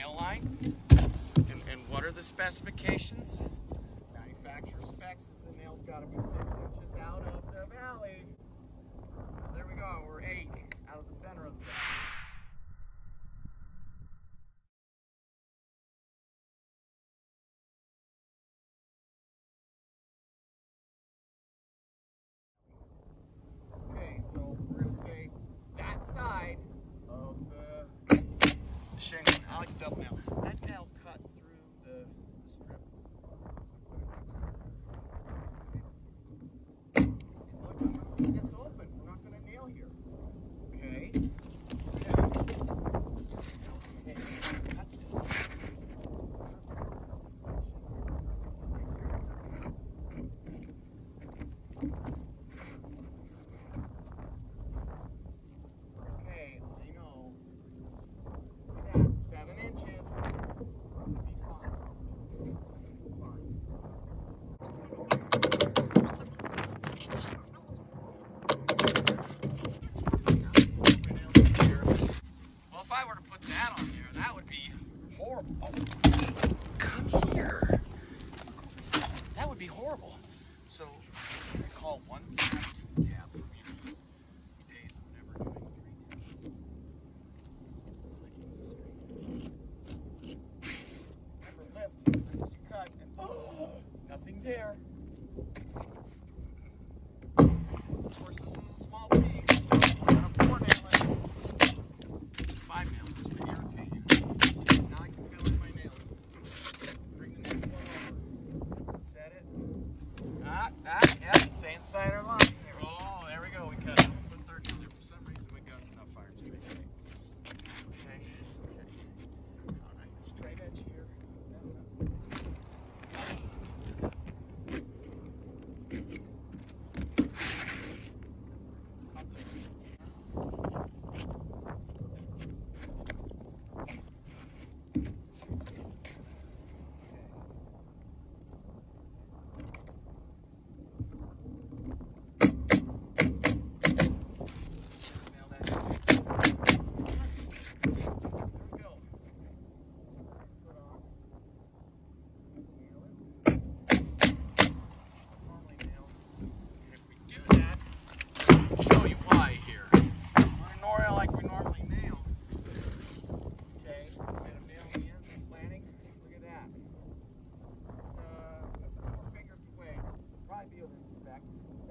nail line. And, and what are the specifications? Manufacturer specs is the nail's got to be six inches out of the valley. There we go, we're eight out of the center of the valley. shingle. I'll double now. that on you. That would be horrible. Oh, come here. That would be horrible. So, recall one tab, two tab for maybe days of never doing three tabs. Never lift, you cut, and oh, nothing there.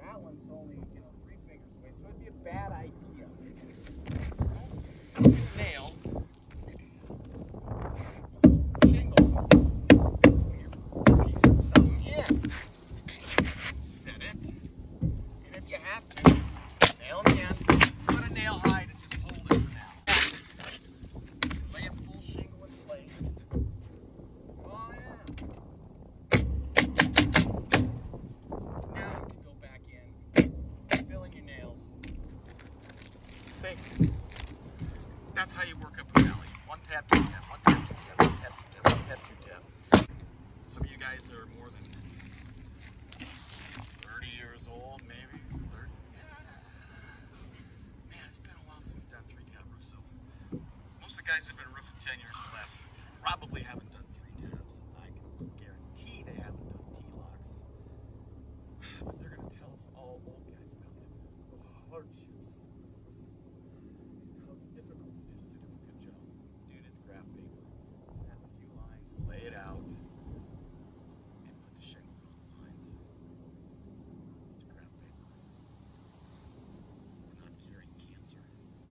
That one's only, you know, three fingers away, so it'd be a bad idea. safely. That's how you work up a valley. One tab, two tab, one tab, two tab, one tab, two tab, one tab, two tab. Some of you guys are more than 30 years old, maybe. 30. Man, it's been a while since I've done three tab roofs. So most of the guys have been roofing 10 years or less.